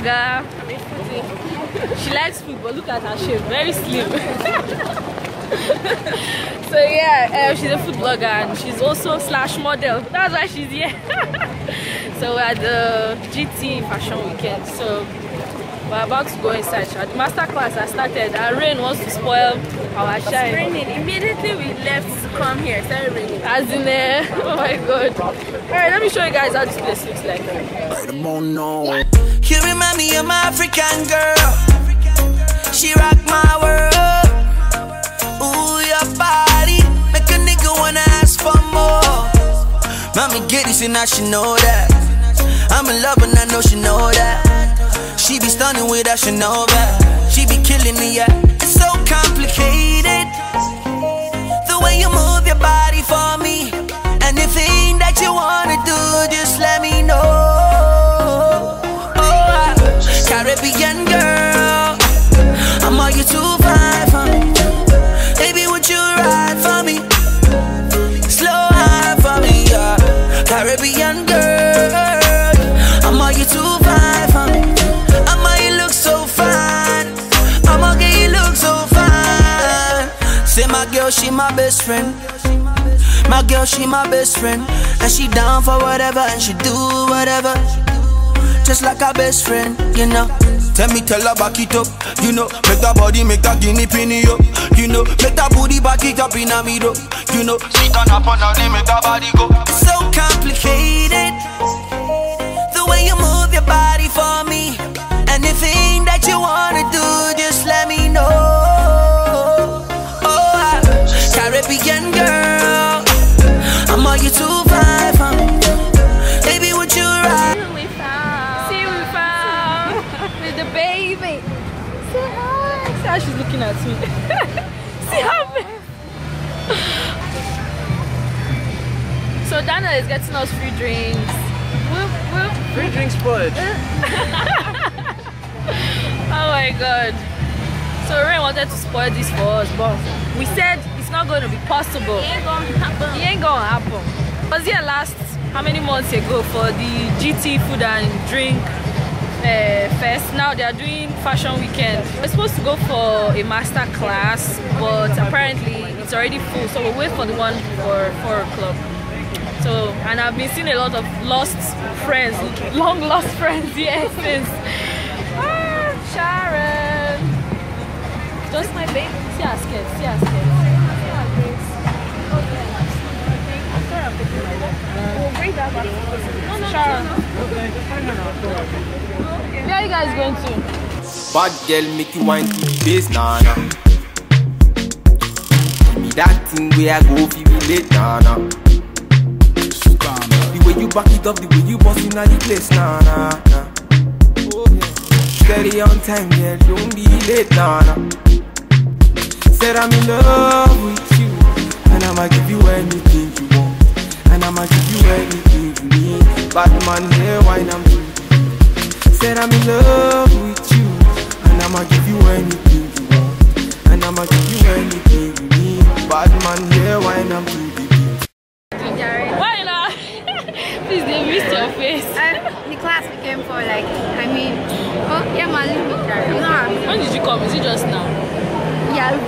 blogger. She likes food, but look at her shape, very slim. so yeah, uh, she's a food blogger and she's also slash model. That's why she's here. so we're at the GT Fashion Weekend. So we're about to go inside. The master class has started and rain wants to spoil our It's shine. raining. Immediately we left to come here. It started raining. As in there. Oh my god. Alright, let me show you guys how this place looks like. You remind me of my African girl. She rock my world. Ooh, your body make a nigga wanna ask for more. Mommy get this and I should know that. I'm in love and I know she know that. She be stunning with that she know that. She be killing me, yeah. It's so complicated. The way you move your body for me. Anything that you wanna do, just let me know. Girl, she my best friend. My girl, she my best friend. And she down for whatever, and she do whatever. Just like her best friend, you know. Tell me, tell her back it up, you know. Make that body, make that guinea penny up, you know. Make that booty back it up in a middle, you know. Sit on up on her, make that body go. So Dana is getting us free drinks. Whoop, whoop. Free drinks spoiled. Oh my god. So Rain wanted to spoil this for us, but we said it's not going to be possible. It ain't gonna happen. It ain't gonna happen. I was here last, how many months ago, for the GT Food and Drink uh, Fest. Now they are doing Fashion Weekend. We're supposed to go for a master class, but apparently it's already full, so we'll wait for the one for 4 o'clock. So, and I've been seeing a lot of lost friends, long lost friends here since. Ah, Sharon! Just my baby. See her skirt, see her skirt. Where are you guys going to? Bad girl make you wine to the bass, nah nah. Give me that thing where I go feel relate, nah nah. Way you back it up, the way you bust inna the place, nah nah nah. Steady on time, girl, don't be late, nah nah. Said I'm in love with you, and I'ma give you anything you want, and I'ma give you anything you need. Bad man, here, wine I'm too. Said I'm in love with you, and I'ma give you anything you want, and I'ma give you anything you need. Bad man, yeah, wine I'm too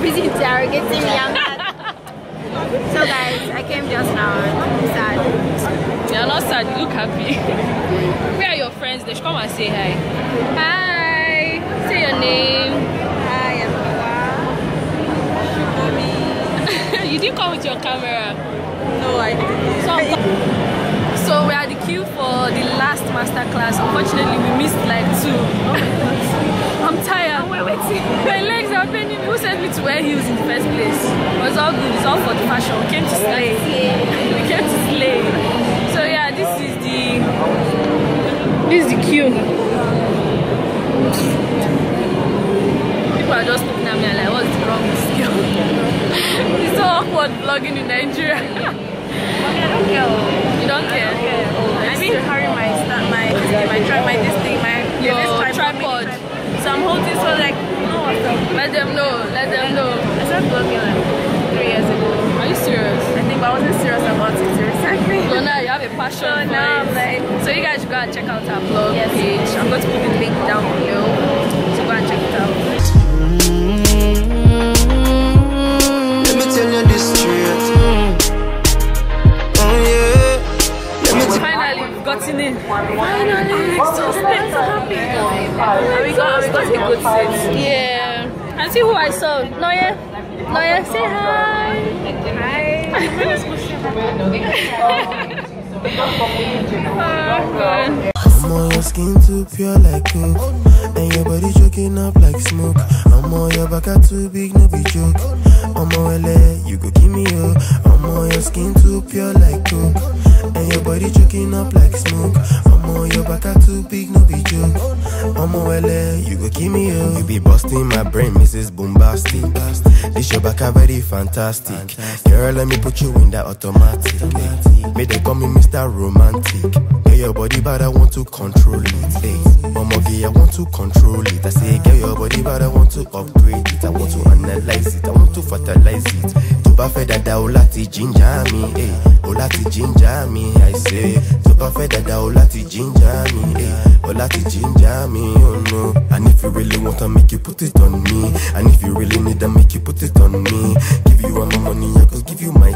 busy interrogating. I'm. So, guys, I came just now. I'm sad. You're not sad, you look happy. Where are your friends? They should come and say hi. Hi! Say your name. Hi, I'm you didn't come with your camera. No, I didn't. So, so we are the queue for the last master class. Unfortunately, we missed like two. I'm tired. We're waiting. My legs are paining me. Who sent me to wear heels in the first place? But it's all good. It's all for the fashion. We came to slay. We came to slay. So yeah, this is the this is the queue. People are just looking at me like, what's wrong with this girl? it's so awkward vlogging in Nigeria. I don't care. you don't care? I need to hurry my start, my this thing, my try, my this thing, my Your this tripod. So I'm so like no what's up. Let them know. Let them know. I started vlogging like three years ago. Are you serious? I think but I wasn't serious about it recently. You're passion So for now it. I'm like- so you guys should go and check out our blog Yes. page. I'm going to put the link down below. Gotten in. Finally, so so happy. And we got, we got a good seat. Yeah. And see who I saw. Noye. Noye, say hi. Hi. oh, God. I'm on your skin too pure like coke And your body choking up like smoke I'm on your back out too big, no be joke I'm on LA, you go give me yo I'm on your skin too pure like coke And your body choking up like smoke I'm on your back out too big, no be joke I'm on LA, you go give me yo You be busting my brain, Mrs. Bombastic This your back are very fantastic Girl, let me put you in that automatic May they call me Mr. Romantic Girl, your body bad, I want to control it. Eh. Hey, mama, I want to control it. I say, girl, your body bad, I want to upgrade it. I want to analyze it. I want to fertilize it. To bá fẹ́ dada o láti ginger me, eh, hey, o láti ginger me. I say, to bá fẹ́ dada o láti ginger me, eh, hey, o láti ginger me. Oh no, and if you really want to make you put it on me, and if you really need to make you put it on me, give you all my money, I go give you my.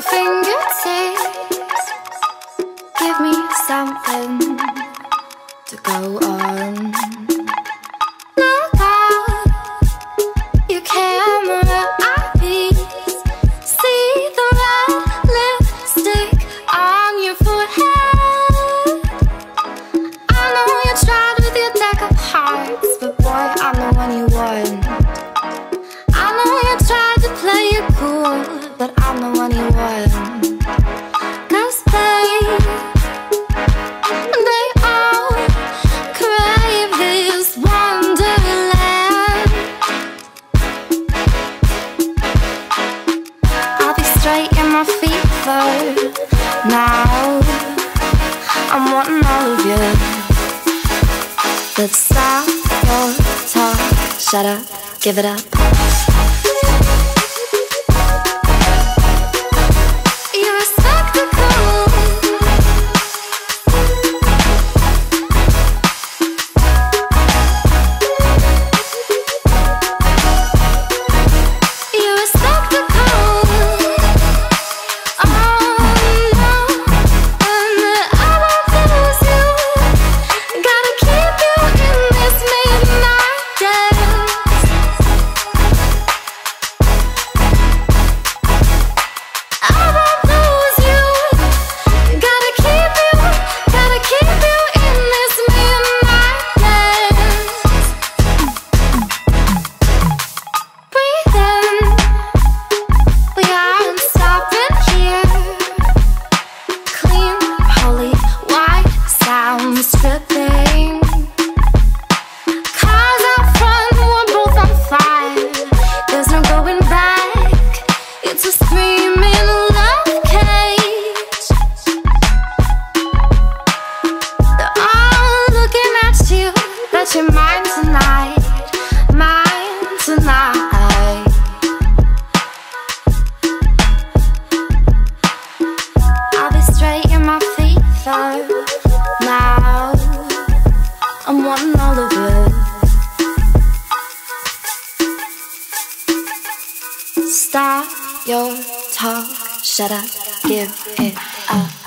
Tight fingertips. Give me something to go on. Give it up. I talk. Shut up. Give it up.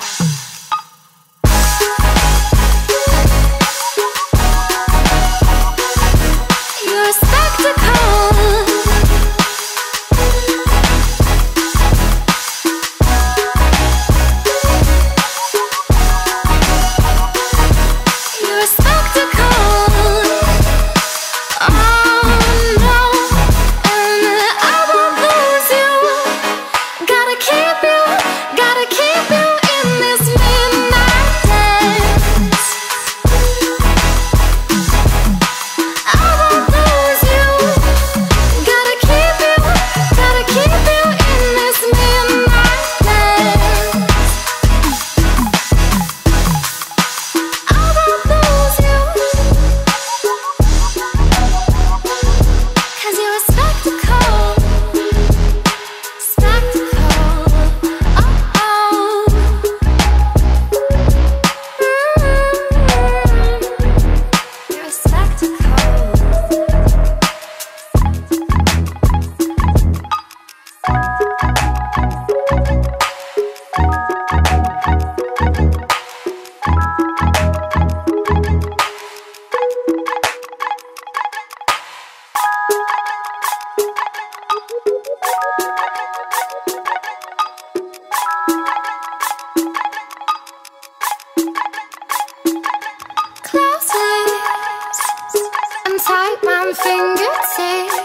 some fingertips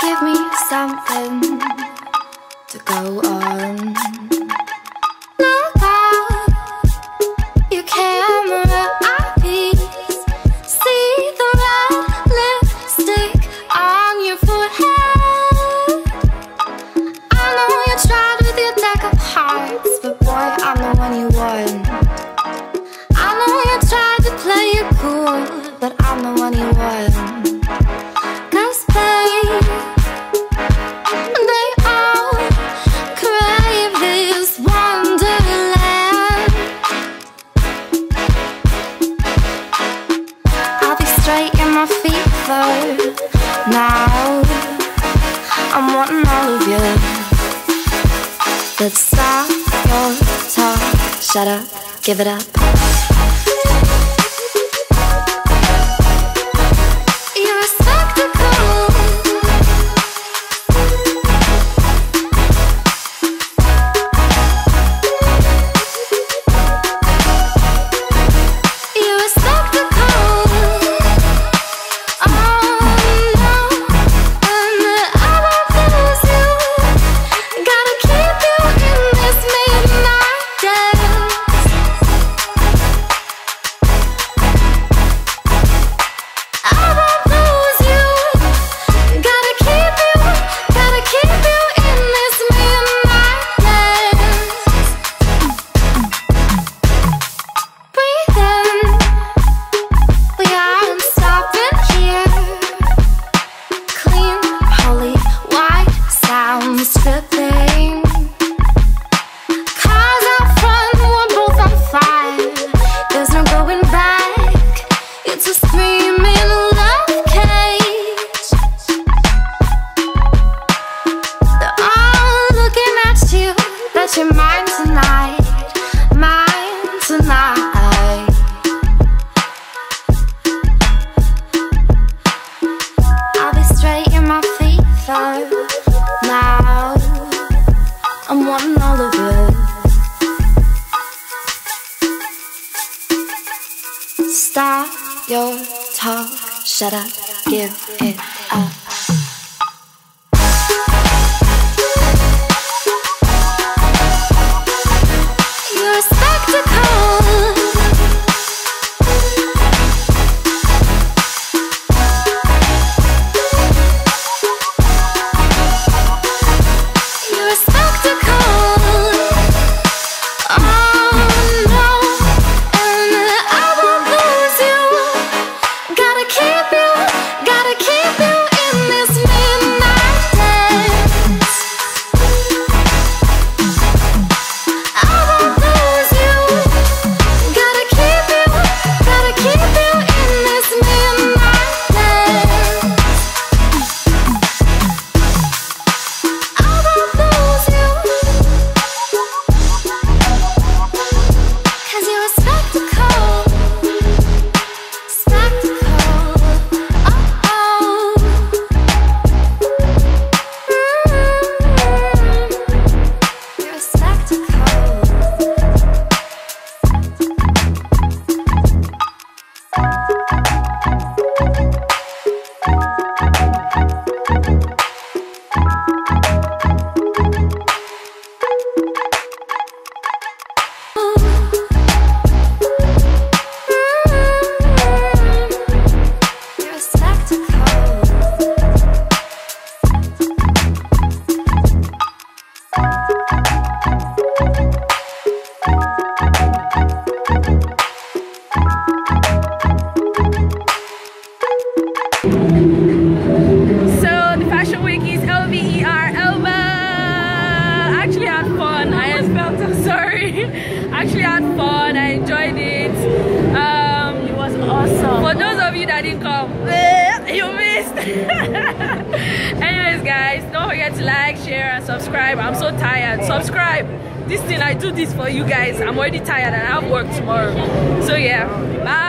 Give me something to go on. behavior. Let's stop your talk. Shut up, give it up. your talk. Shut up, give it actually had fun. I enjoyed it. Um, it was awesome. For those of you that didn't come, eh, you missed. Anyways, guys, don't forget to like, share, and subscribe. I'm so tired. Subscribe. This thing, I do this for you guys. I'm already tired and I have work tomorrow. So yeah, bye.